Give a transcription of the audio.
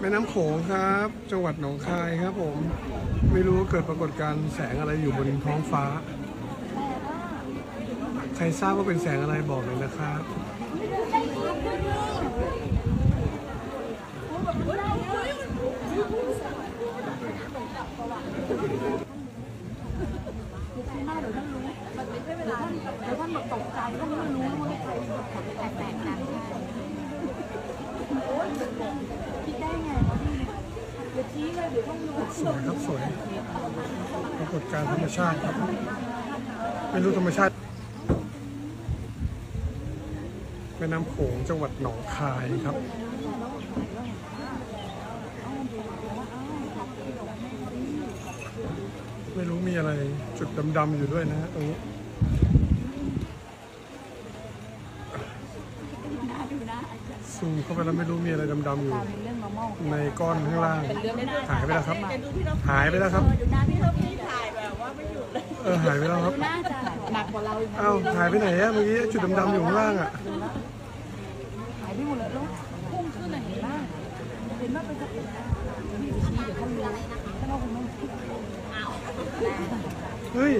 แม่น้ำโขงครับ จังหวัดหนองคายครับผม ไม่รู้ว่าเกิดปรากฏการณ์แสงอะไรอยู่บนท้องฟ้า ใครทราบว่าเป็นแสงอะไรบอกเลยนะครับเดี๋ยวท่านรู้มันไม่ใช่เวลาเดี๋ยวท่านแบบตกใจท่านไม่รู้ว่าใครแตกแตกกันโสวยครับสวยปรากฏการธรรมชาติครับ ไม่รู้ธรรมชาติแม่น้ำโขงจังหวัดหนองคายครับไม่รู้มีอะไรจุดดำ ๆ อยู่ด้วยนะฮะตรงนี้ดูนะซูมเข้าไปแล้วไม่รู้มีอะไรดำ ๆ อยู่ เป็นเรื่อง normal ในก้อนข้างล่างเป็นเรื่องไม่น่าหายไปแล้วครับ หายไปแล้วครับ ดูหน้าพี่เราพี่ถ่ายแบบว่าไม่หยุดเลยเออหายไปแล้วครับ น่าจะหนักกว่าเราอีกนะอ้าวหายไปไหนอะเมื่อกี้จุดดำๆอยู่ข้างล่างอะหายไปหมดเลยแล้วพุ่งขึ้นอะไรเห็นบ้างเห็นว่าเป็นกระปุกพี่ชี้เดี๋ยวท่านรู้ท่านว่าคงไม่เฮ้ย